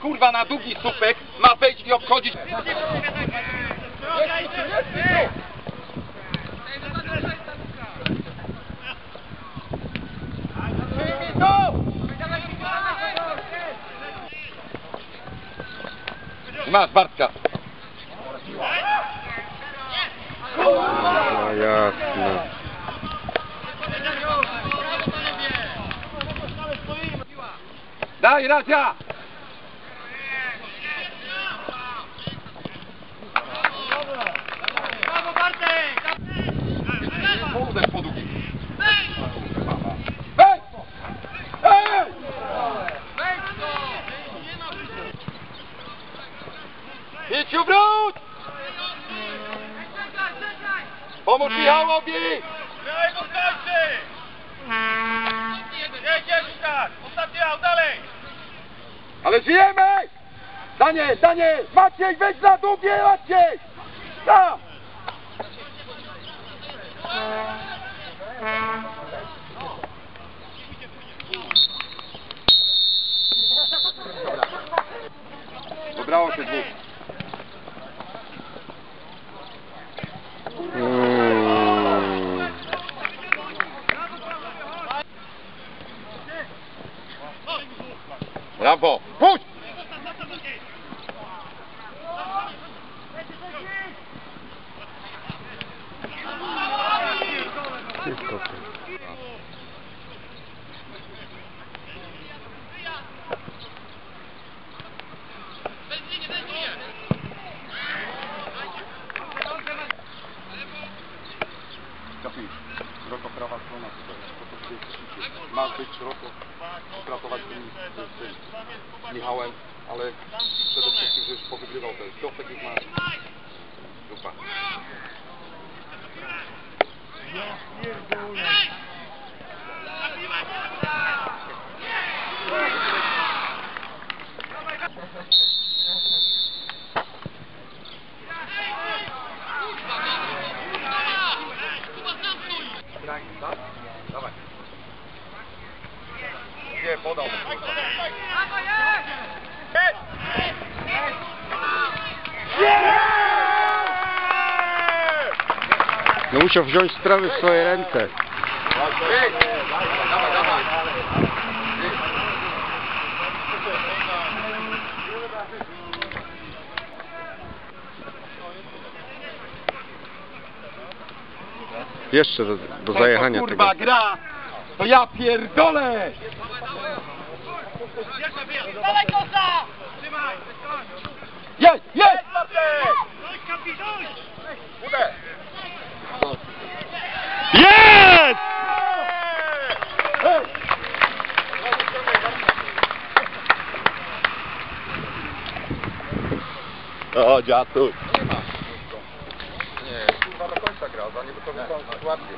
kurwa na długi słupek ma wejść i obchodzić. Masz Bartka. No jasne. Daj Radzia! Idź wróć! Pomóż Michałowi! Graj, bo skończy! Jedziesz tak! Ostatni aut, dalej! Ale żyjemy! Daniel, Daniel! Maciej, wejdź na długie, Maciej! Tam! Dobrało się dwóch. Brawo! Puść! Wszystko Masz być szeroko, pracować z z tym Michałem, ale przede wszystkim, żebyś powygrywał ten Piątek już ma podał. No musiał wziąć sprawy w swoje ręce. Jeszcze do, do zajechania tego. To ja pierdolę! Dość! Udę! Jest! O, dziadu. Nie, kurwa do końca gra, za nie by to wyglądało sytuację.